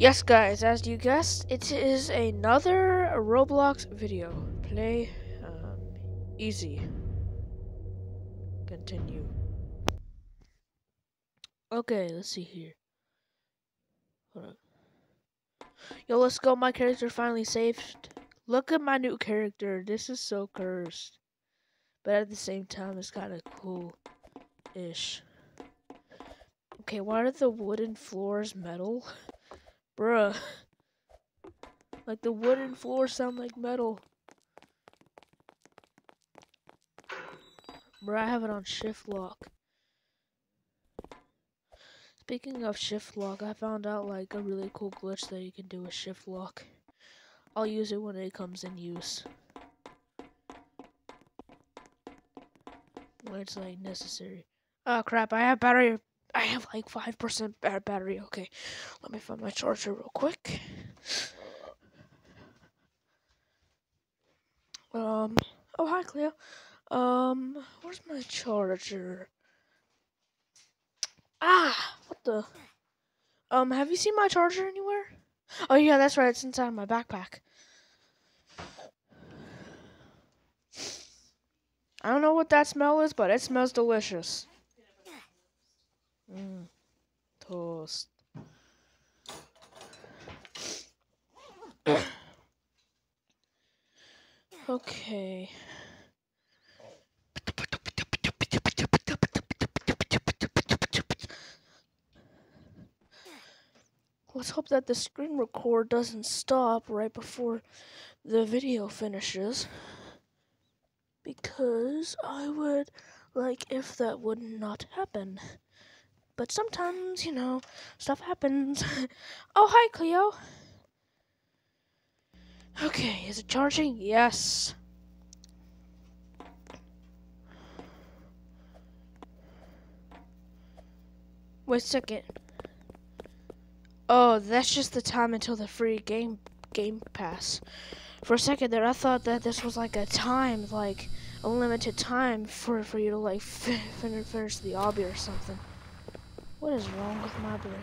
Yes, guys, as you guessed, it is another Roblox video. Play um, easy. Continue. Okay, let's see here. Hold on. Yo, let's go. My character finally saved. Look at my new character. This is so cursed. But at the same time, it's kind of cool-ish. Okay, why are the wooden floors metal? Bruh. Like the wooden floors sound like metal. Bruh, I have it on shift lock. Speaking of shift lock, I found out like a really cool glitch that you can do with shift lock. I'll use it when it comes in use. When it's like necessary. Oh crap, I have battery I have like 5% battery. Okay, let me find my charger real quick. Um, oh, hi, Cleo. Um, where's my charger? Ah, what the? Um, have you seen my charger anywhere? Oh, yeah, that's right. It's inside my backpack. I don't know what that smell is, but it smells delicious. Mm. Toast. okay. Let's hope that the screen record doesn't stop right before the video finishes. Because I would like if that would not happen. But sometimes, you know, stuff happens. oh, hi, Cleo. Okay, is it charging? Yes. Wait a second. Oh, that's just the time until the free game game pass. For a second there, I thought that this was like a time, like a limited time for for you to like finish finish the obby or something. What is wrong with my brain?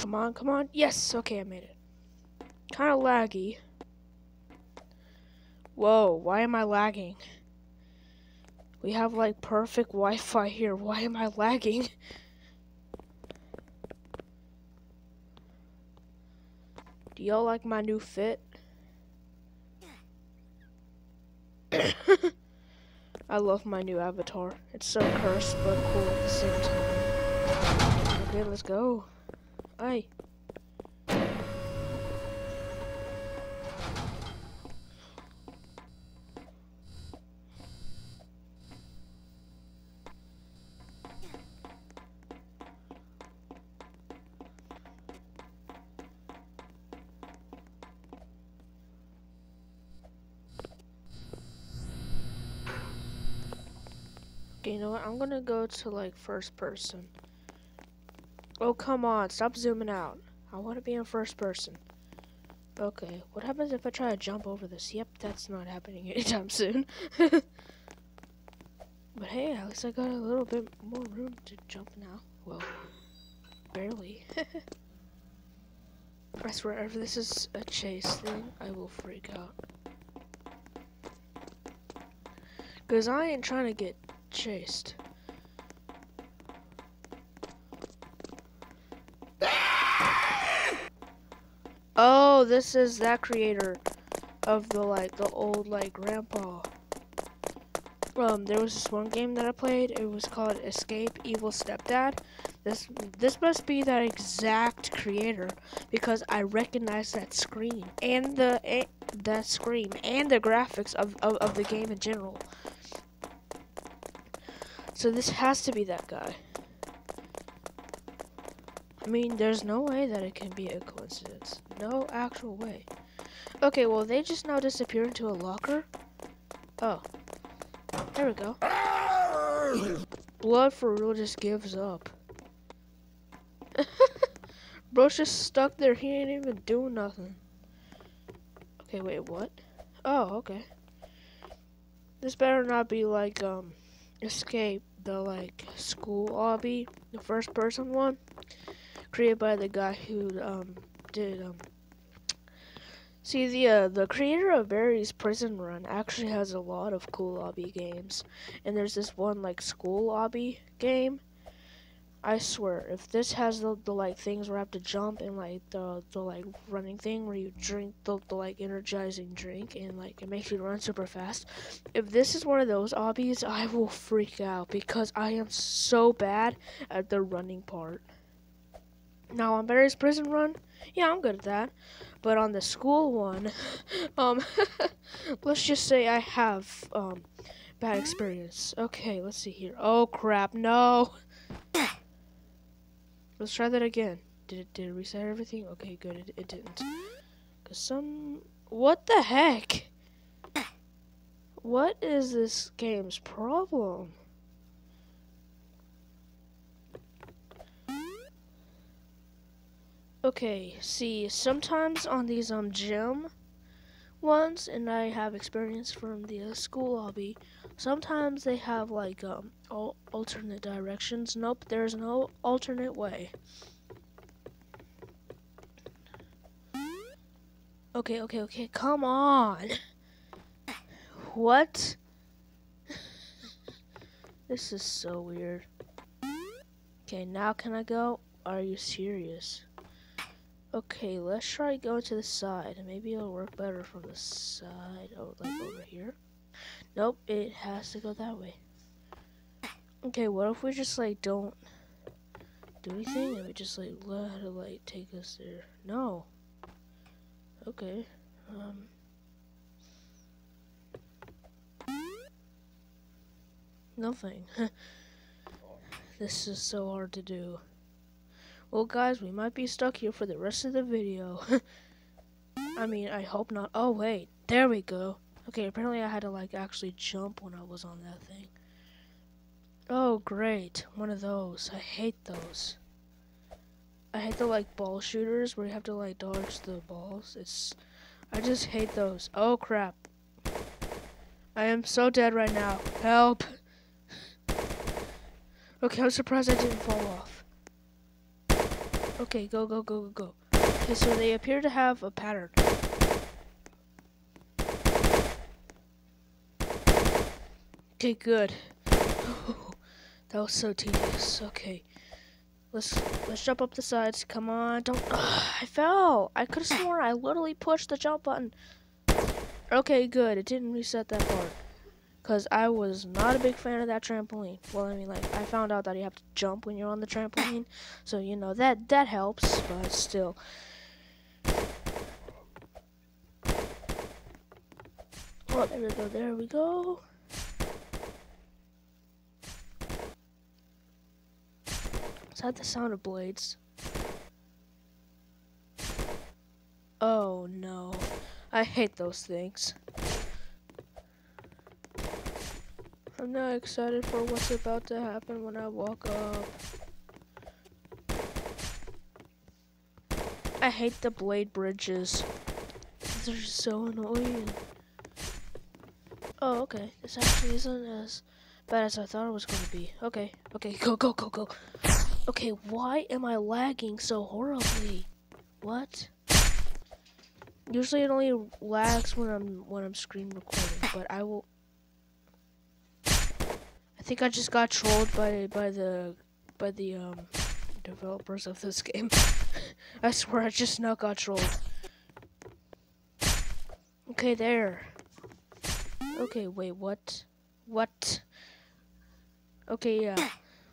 Come on, come on. Yes, okay, I made it. Kind of laggy. Whoa, why am I lagging? We have like perfect Wi-Fi here. Why am I lagging? y'all like my new fit? I love my new avatar. It's so cursed but cool at the same time. Okay, let's go. Aye. Okay, you know what? I'm gonna go to like first person. Oh, come on. Stop zooming out. I want to be in first person. Okay, what happens if I try to jump over this? Yep, that's not happening anytime soon. but hey, at least I got a little bit more room to jump now. Well, barely. I swear, if this is a chase thing, I will freak out. Because I ain't trying to get chased. Oh, this is that creator of the like the old like grandpa. Um, there was this one game that I played. It was called Escape Evil Stepdad. This this must be that exact creator because I recognize that screen and the that scream and the graphics of, of, of the game in general. So this has to be that guy. I mean, there's no way that it can be a coincidence. No actual way. Okay, well, they just now disappear into a locker. Oh. There we go. Blood for real just gives up. Bro's just stuck there. He ain't even doing nothing. Okay, wait, what? Oh, okay. This better not be like, um, Escape, the, like, school obby, the first person one, created by the guy who, um, did, um, See, the uh, the creator of Barry's Prison Run actually has a lot of cool obby games, and there's this one like school obby game. I swear, if this has the, the like things where I have to jump and like the the like running thing where you drink the, the like energizing drink and like it makes you run super fast. If this is one of those obbies, I will freak out because I am so bad at the running part. Now on Barry's Prison Run, yeah, I'm good at that. But on the school one, um, let's just say I have um bad experience. Okay, let's see here. Oh crap, no. Let's try that again. Did it did it reset everything? Okay, good. It, it didn't. Cause some what the heck? What is this game's problem? Okay, see, sometimes on these um gym ones, and I have experience from the uh, school obby, sometimes they have like um alternate directions. Nope, there's no alternate way. Okay, okay, okay, come on. What? this is so weird. Okay, now can I go? Are you serious? Okay, let's try going to the side. Maybe it'll work better from the side. Oh, like over here? Nope, it has to go that way. Okay, what if we just like don't do anything and we just like let it like take us there? No. Okay. Um. Nothing. this is so hard to do. Well, guys, we might be stuck here for the rest of the video. I mean, I hope not. Oh, wait. There we go. Okay, apparently I had to, like, actually jump when I was on that thing. Oh, great. One of those. I hate those. I hate the, like, ball shooters where you have to, like, dodge the balls. It's... I just hate those. Oh, crap. I am so dead right now. Help. Okay, I'm surprised I didn't fall off. Okay, go, go, go, go, go. Okay, so they appear to have a pattern. Okay, good. that was so tedious. Okay. Let's let's jump up the sides. Come on, don't Ugh, I fell. I could have ah. sworn I literally pushed the jump button. Okay, good. It didn't reset that part because I was not a big fan of that trampoline. Well, I mean, like, I found out that you have to jump when you're on the trampoline, ah. so, you know, that, that helps, but still. Oh, there we go, there we go. Is that the sound of blades? Oh, no. I hate those things. I'm not excited for what's about to happen when I walk up. I hate the blade bridges. They're so annoying. Oh, okay. This actually isn't as bad as I thought it was going to be. Okay, okay, go, go, go, go. Okay, why am I lagging so horribly? What? Usually it only lags when I'm when I'm screen recording, but I will I think I just got trolled by by the by the um developers of this game. I swear I just now got trolled. Okay, there. Okay, wait, what? What? Okay, yeah.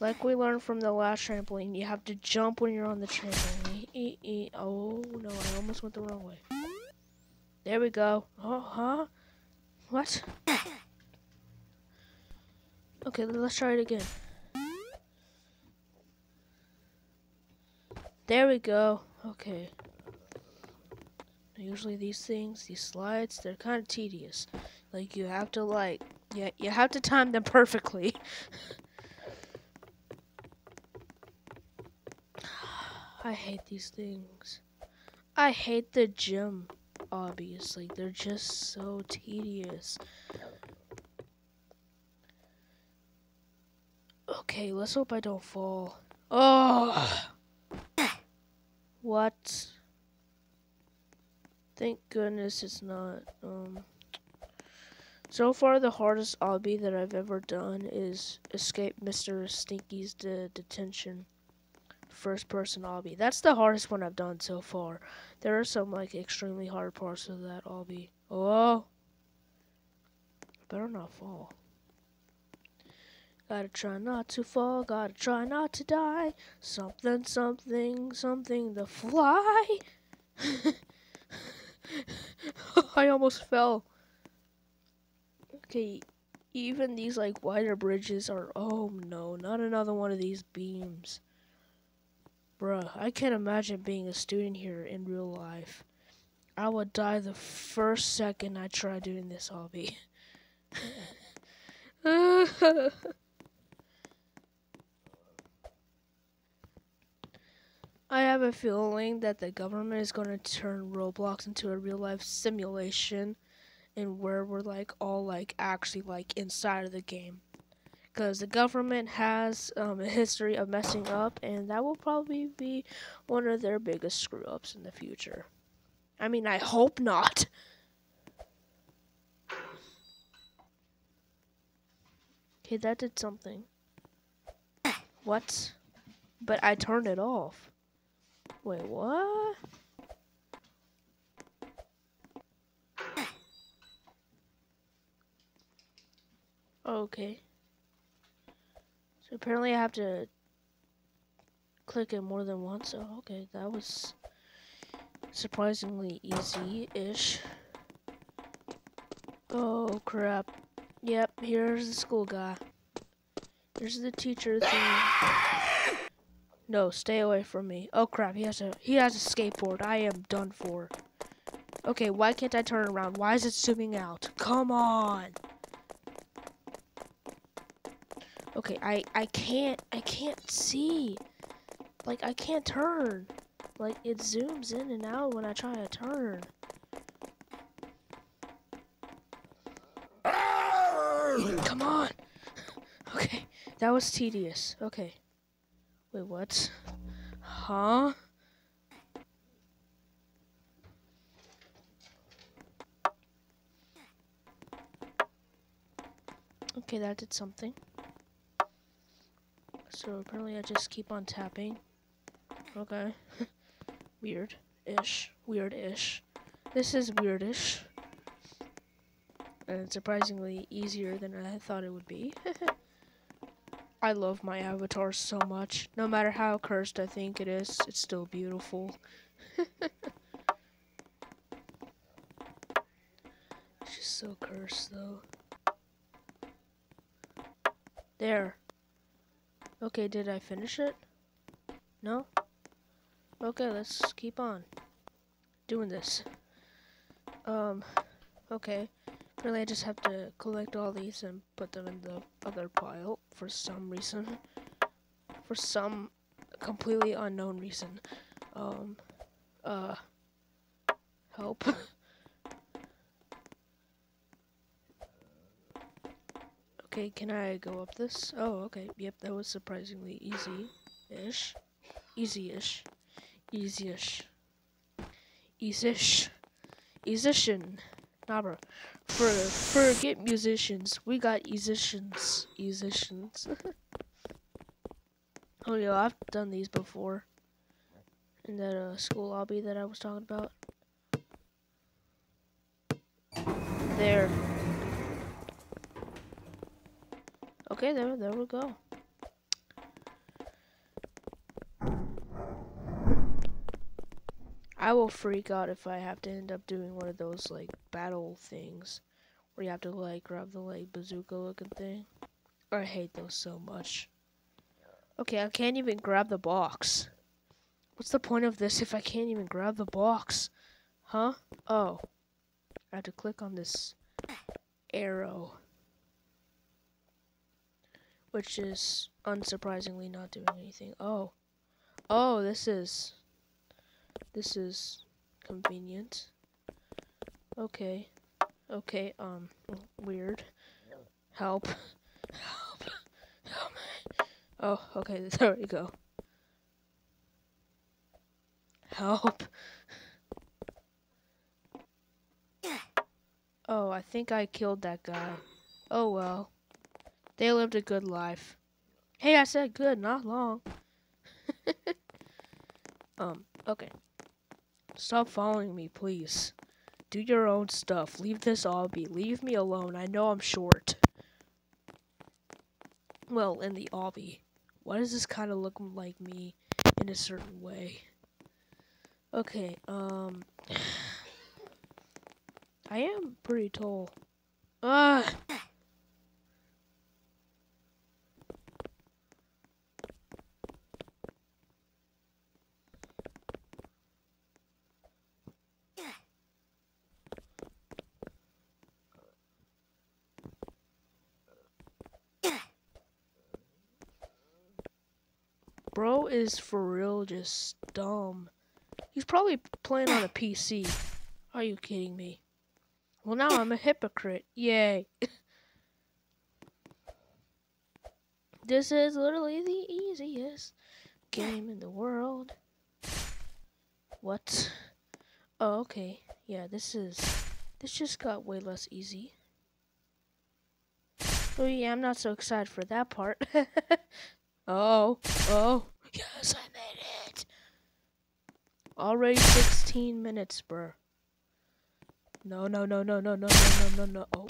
Like we learned from the last trampoline, you have to jump when you're on the trampoline. E -e -e oh no, I almost went the wrong way. There we go. Oh, huh? What? Okay, let's try it again. There we go. Okay. Usually these things, these slides, they're kind of tedious. Like you have to like, yeah, you have to time them perfectly. I hate these things. I hate the gym, obviously. They're just so tedious. Okay, let's hope I don't fall. Oh! What? Thank goodness it's not. Um, so far, the hardest obby that I've ever done is escape Mr. Stinky's de detention. First person obby. That's the hardest one I've done so far. There are some like extremely hard parts of that obby. Oh, better not fall. Gotta try not to fall, gotta try not to die. Something, something, something to fly. I almost fell. Okay, even these like wider bridges are. Oh no, not another one of these beams. Bruh, I can't imagine being a student here in real life. I would die the first second I try doing this obby. I have a feeling that the government is going to turn Roblox into a real life simulation and where we're like all like actually like inside of the game. Because the government has um, a history of messing up, and that will probably be one of their biggest screw ups in the future. I mean, I hope not. Okay, that did something. What? But I turned it off. Wait, what? Okay. So apparently I have to click it more than once. Oh, okay, that was surprisingly easy-ish. Oh, crap. Yep, here's the school guy. Here's the teacher thing. No, stay away from me. Oh crap, he has a he has a skateboard. I am done for. Okay, why can't I turn around? Why is it zooming out? Come on. Okay, I I can't I can't see. Like I can't turn. Like it zooms in and out when I try to turn. Come on. Okay, that was tedious. Okay. Wait, what? Huh? Okay, that did something. So apparently I just keep on tapping. Okay. Weird-ish. Weird-ish. This is weirdish. And surprisingly easier than I thought it would be. I love my avatar so much. No matter how cursed I think it is, it's still beautiful. She's so cursed though. There. Okay, did I finish it? No? Okay, let's keep on doing this. Um, okay. Really, I just have to collect all these and put them in the other pile for some reason. For some completely unknown reason. Um, uh, help. okay, can I go up this? Oh, okay. Yep, that was surprisingly easy-ish. Easy-ish. Easy-ish. Easy-ish. Easy-ish. Nah, bro. For forget musicians, we got musicians. Musicians. oh yeah, I've done these before. In that uh, school obby that I was talking about. There. Okay, there, there we go. I will freak out if I have to end up doing one of those like battle things where you have to like grab the like bazooka looking thing. I hate those so much. Okay, I can't even grab the box. What's the point of this if I can't even grab the box? Huh? Oh. I have to click on this arrow. Which is unsurprisingly not doing anything. Oh. Oh, this is this is convenient. Okay. Okay, um weird. Help. Help. Help me. Oh, okay, there we go. Help. Oh, I think I killed that guy. Oh well. They lived a good life. Hey, I said good, not long. um, okay. Stop following me, please. Do your own stuff. Leave this obby. Leave me alone. I know I'm short. Well, in the obby. Why does this kind of look like me in a certain way? Okay, um... I am pretty tall. Ah! Bro is for real just dumb. He's probably playing on a PC. Are you kidding me? Well, now I'm a hypocrite. Yay. this is literally the easiest game in the world. What? Oh, okay. Yeah, this is... This just got way less easy. Oh, yeah, I'm not so excited for that part. oh, oh. Yes, I made it. Already 16 minutes, bro. No, no, no, no, no, no, no, no, no, no. Oh.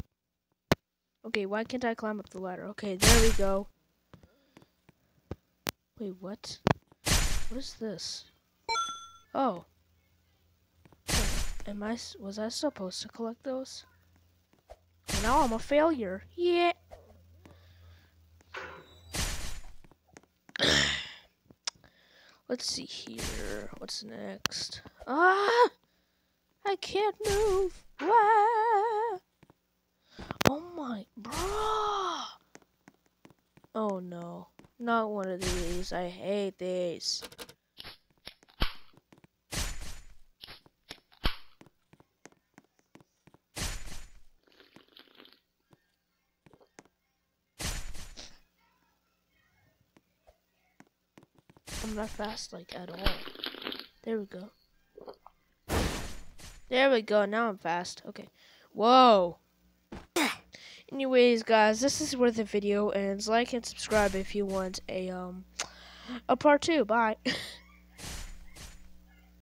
Okay, why can't I climb up the ladder? Okay, there we go. Wait, what? What is this? Oh. Am I, was I supposed to collect those? Now I'm a failure. Yeah. Let's see here. What's next? Ah! I can't move. Wah! Oh my, bro. Oh no, not one of these. I hate these. Not fast like at all. There we go. There we go. Now I'm fast. Okay. Whoa. Anyways, guys, this is where the video ends. Like and subscribe if you want a um a part two. Bye.